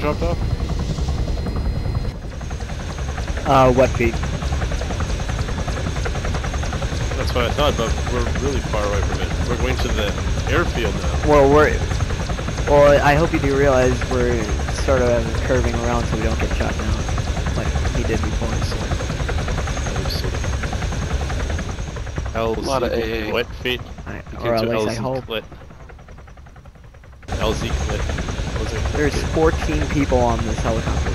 So where are we getting dropped off? Uh, wet feet. That's what I thought, but we're really far away from it. We're going to the airfield now. Well, we're. Well, I hope you do realize we're sort of curving around so we don't get shot down, like he did before. so... LZ A lot of AA. wet feet. I, Get or at to least I LZ hope. clit. LZ clit. There's clit. 14 people on this helicopter.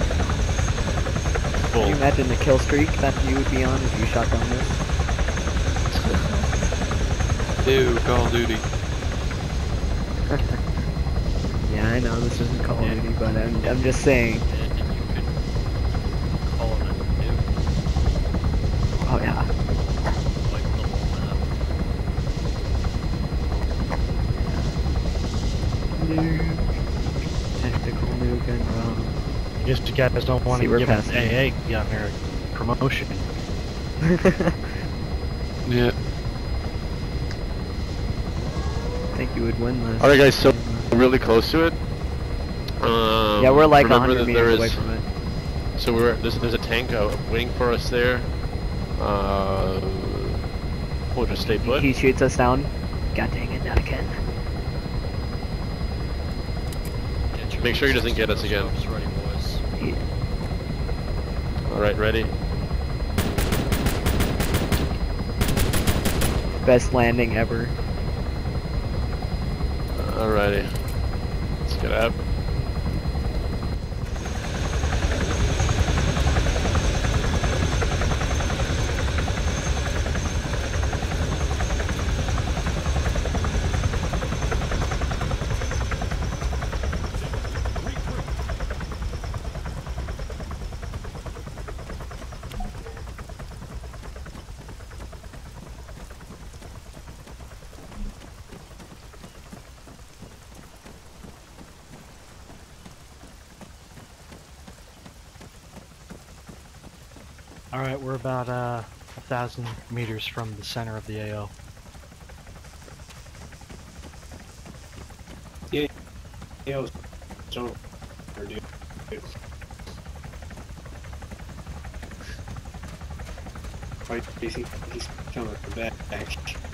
Can you imagine the kill streak that you would be on if you shot down this? Ew, Call of Duty. Yeah, I know this isn't Call of Yeah. Duty, but I'm, I'm just saying. And you could call it a nuke, Oh yeah. I guess you guys don't want See, to give past an AA down there promotion. Yeah. I think you would win this. Alright guys, so really close to it. Um, yeah, we're like 100 that there meters away from it. So we're there's, there's a tank uh, waiting for us there. Uh, we'll just stay put. He shoots us down. God dang it, not again. Get your Make sure he doesn't get us again. scopes ready, boys. He, All right, ready. best landing ever. Alrighty. Let's get out. All right, we're about uh, a thousand meters from the center of the AO. Yo, so, or dude. Think he's coming back?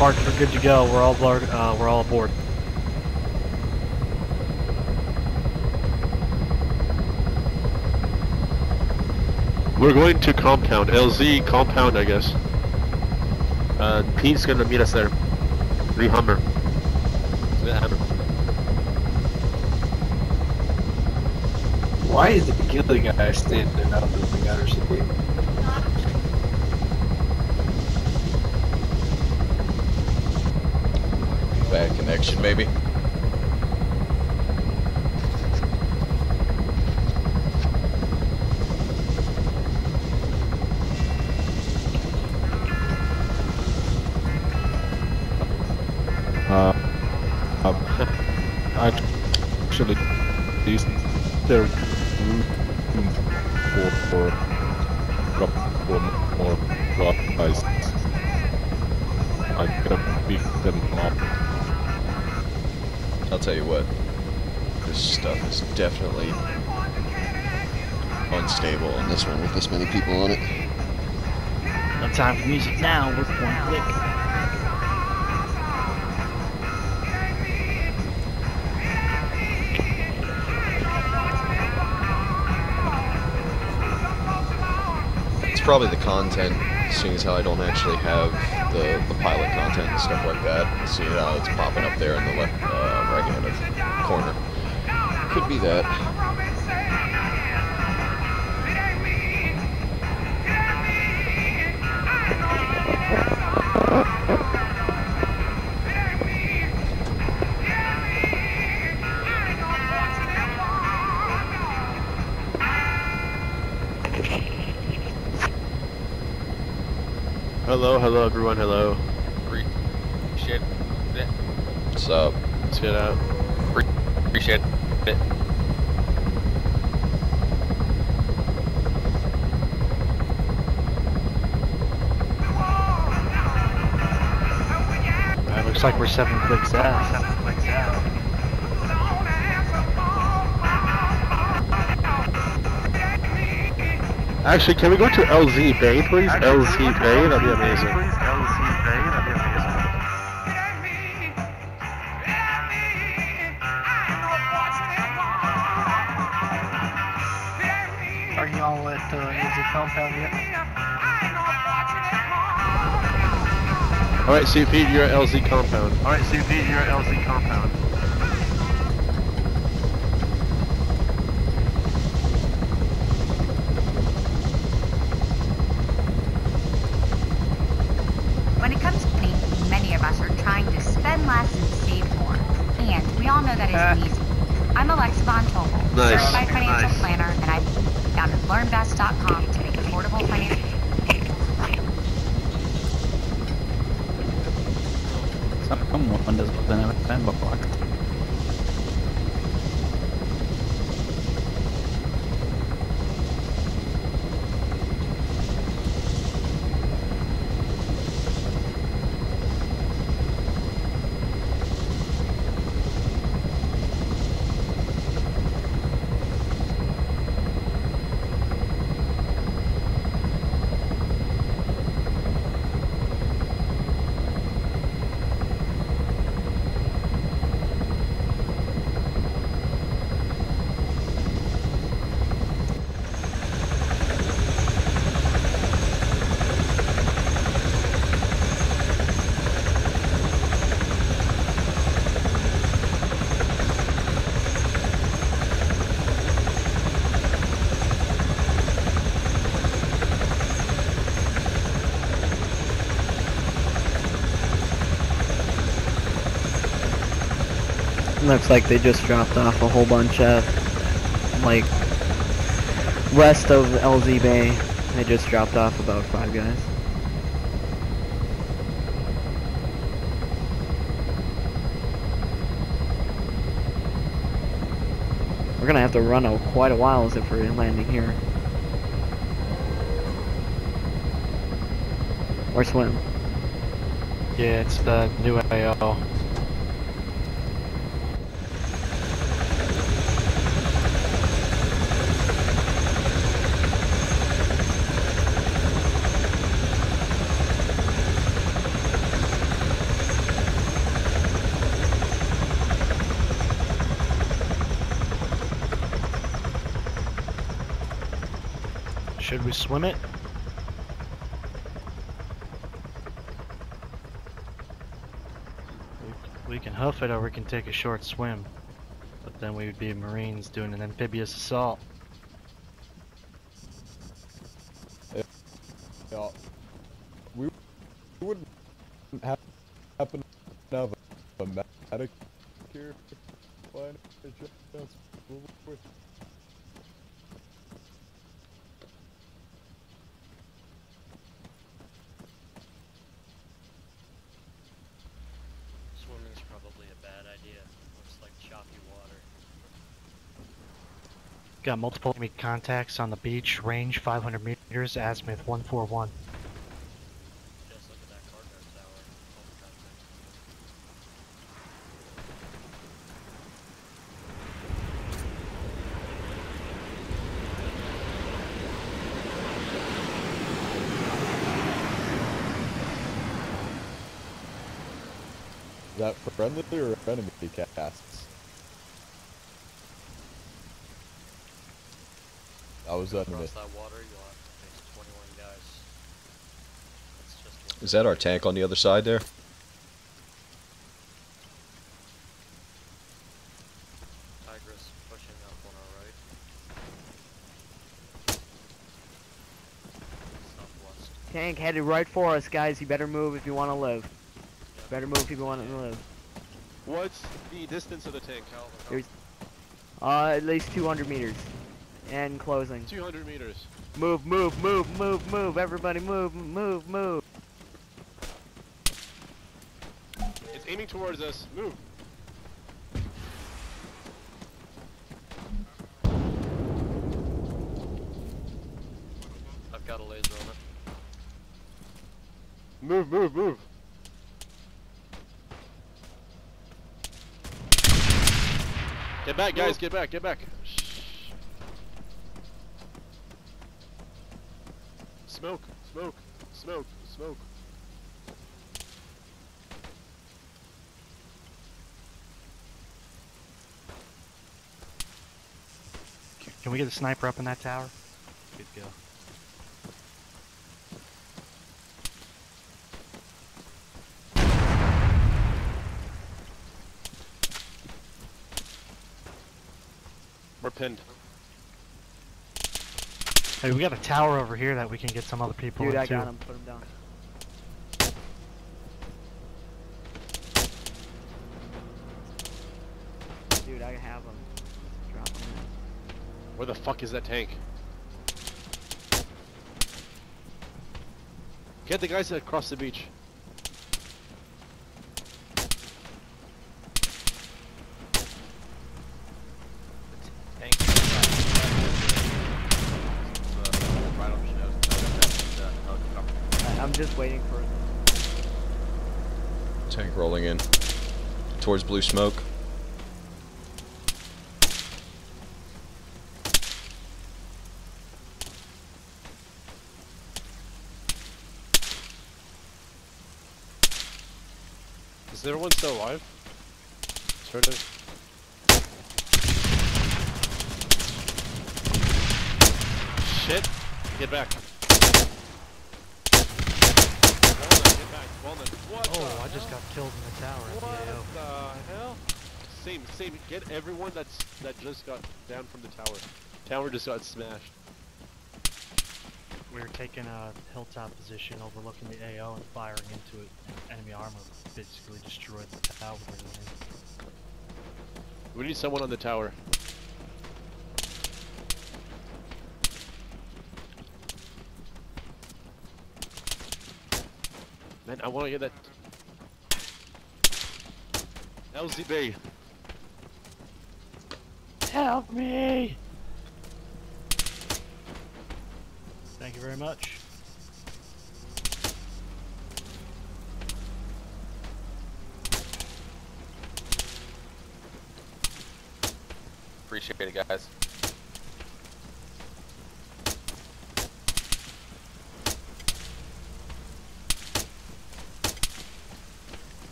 Alright, Park, we're good to go. We're all bar- uh, we're all aboard. We're going to compound. LZ compound, I guess. Uh, Pete's gonna meet us there. The Hummer. The Hammer. Why is the ghillie guy standing out of the gutter city? Bad connection, maybe. This one with this many people on it. No time for music now. With one click. It's probably the content, seeing as how I don't actually have the, the pilot content and stuff like that. Seeing how it's popping up there in the left, uh, right hand of the corner. Could be that. Hello, hello, everyone. Hello. Appreciate it. What's up? Let's get out. Appreciate it. Looks like we're seven clicks out. Seven clicks out. Actually, can we go to LZ Bay, please? LZ Bay, that'd be amazing. Are you all at uh, music compound yet? Alright, CP, you're at LZ compound. Alright, CP, you're at LZ compound. When it comes to money, many of us are trying to spend less and save more. And we all know that isn't easy. I'm Alexa Von Tobel, Nice. certified financial Nice. planner, and I've founded LearnVest.com to make affordable financial Someone doesn't have a time clock. Looks like they just dropped off a whole bunch of, like, west of LZ Bay. They just dropped off about five guys. We're gonna have to run a, quite a while as if we're landing here. Or swim. Yeah, it's the new AO. Should we swim it? We, can hoof it or we can take a short swim. But then we would be Marines doing an amphibious assault. Yeah. We wouldn't have happen to have a medic here by any chance, would we? Swimming's probably idea. Looks like choppy water. Got multiple enemy contacts on the beach, range 500 meters, azimuth 141. Just look at that cargo tower. All the contact. Is that friendly or enemy casts? That was that water, you'll have to face 21 guys. That's just what Is that our tank on the other side there? Tigris pushing up on our right. Southwest. Tank headed right for us, guys. You better move if you want to live. Better move if you want to live. What's the distance of the tank? There's, uh, at least 200 meters. And closing. 200 meters. Move, move, move, move, move. Everybody move, move, move. It's aiming towards us. Move. I've got a laser on it. Move, move, move. Get back, guys. Get back. Get back. Shh. Smoke, smoke, smoke, smoke. Can we get a sniper up in that tower? Good go. Pinned. Hey, we got a tower over here that we can get some other people Dude, I into. got him. Put him down. Dude, I have him. Drop him. Where the fuck is that tank? Get the guys across the beach. I- I'm just waiting for Tank rolling in. Towards blue smoke. Is everyone still alive? Sort of. Shit! Get back. Back. Walnut. What Oh, I just got killed in the tower What the hell? Same, same. Get everyone that's that just got down from the tower. Tower just got smashed. We were taking a hilltop position overlooking the AO and firing into it. Enemy armor basically destroyed the tower. we were in. We need someone on the tower. Man, I want to get that. LZB. Help me! Thank you very much. Appreciate it, guys.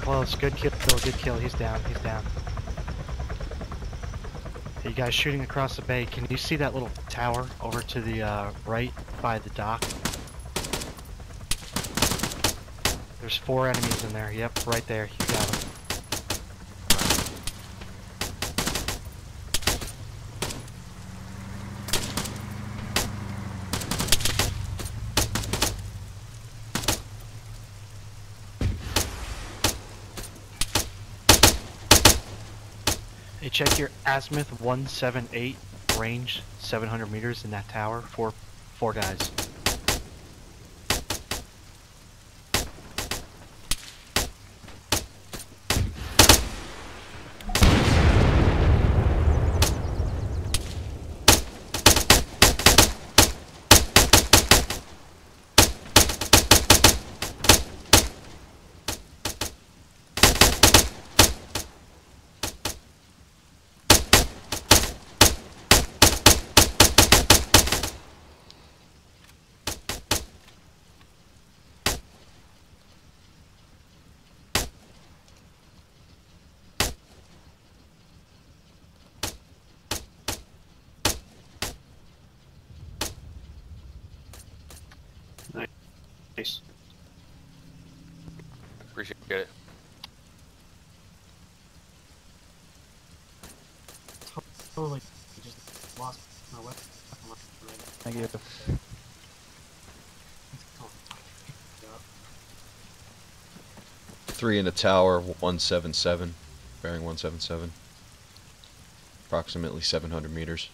Close. Good kill, good kill. He's down, he's down. You guys shooting across the bay. Can you see that little tower over to the uh, right by the dock? There's four enemies in there. Yep, right there. You got them. Hey, check your azimuth 178 range 700 meters in that tower. Four, four guys. Appreciate it. Totally. Just lost my weapon. Thank you. Three in a tower, 177, bearing 177. Approximately 700 meters.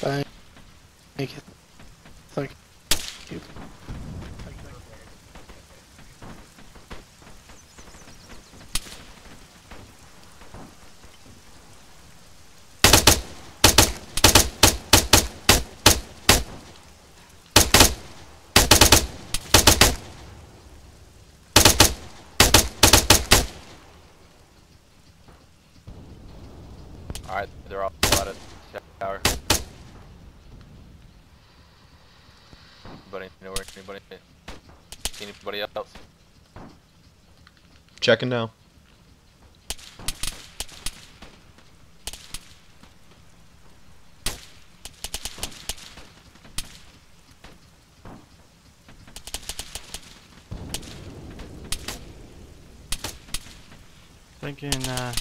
Thank you. Thank you. Alright, they're all out of tower. Anybody know where anybody see anybody else? Checking now. Thinking, uh...